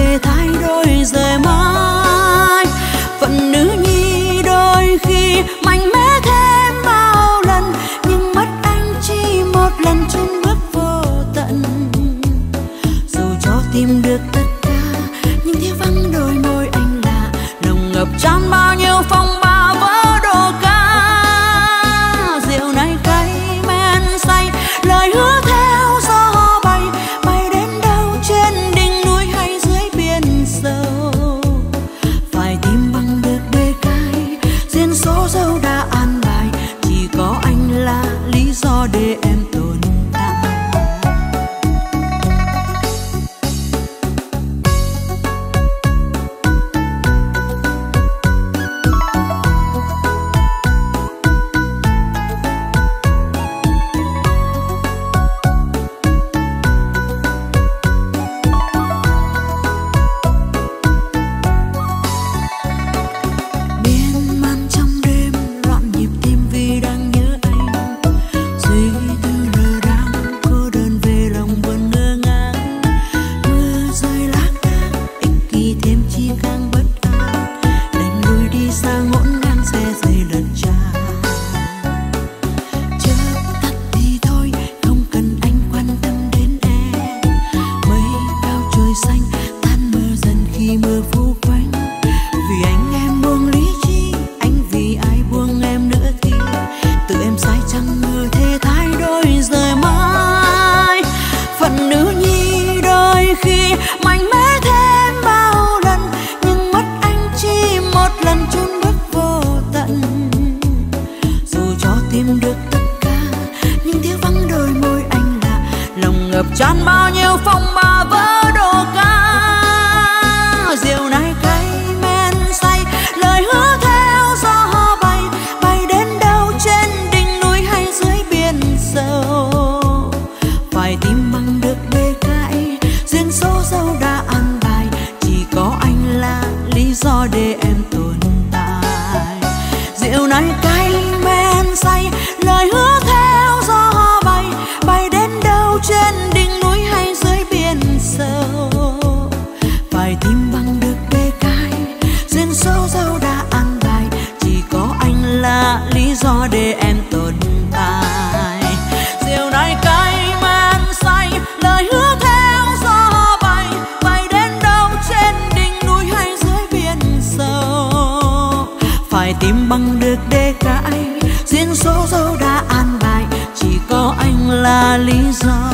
thể thay đôi rời mãi phận nữ nhi đôi khi mạnh mẽ thêm bao lần, nhưng mất anh chỉ một lần trên bước vô tận. Dù cho tìm được tất cả, nhưng thiếu vắng đôi môi anh lạ lòng ngập tràn bao nhiêu phong được tất cả. Nhưng thiếu vắng đôi môi anh là lòng ngập tràn bao nhiêu phong ba vỡ đồ ca rượu này cay, men say, lời hứa theo gió bay bay đến đâu trên đỉnh núi hay dưới biển sâu. Phải tìm bằng được bê cãi, duyên số dâu đã ăn bài, chỉ có anh là lý do để em duyên số dâu đã ăn bài, chỉ có anh là lý do để em tồn tại. Rượu này cay men say, lời hứa theo gió bay bay đến đâu trên đỉnh núi hay dưới biển sâu. Phải tìm bằng được để cãi, duyên số dâu đã an bài, chỉ có anh là lý do.